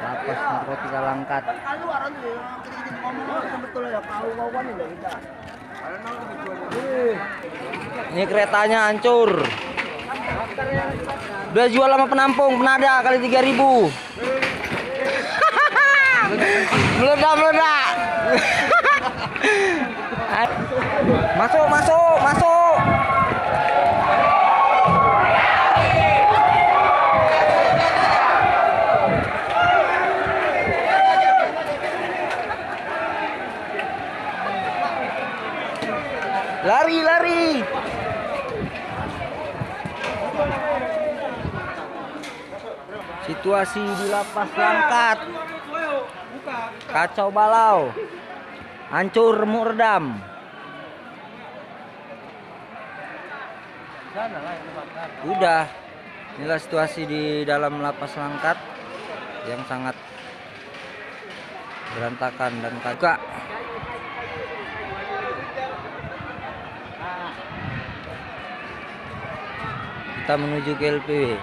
Lapas narkotika langkat. Ini keretanya hancur. Udah jual sama penampung, penada kali 3000. meledak, meledak. masuk, masuk, masuk. Lari, lari. Situasi di lapas langkat. Kacau balau. Hancur remuk redam. Udah. Inilah situasi di dalam lapas langkat yang sangat berantakan dan kagak. Kita menuju ke LPW.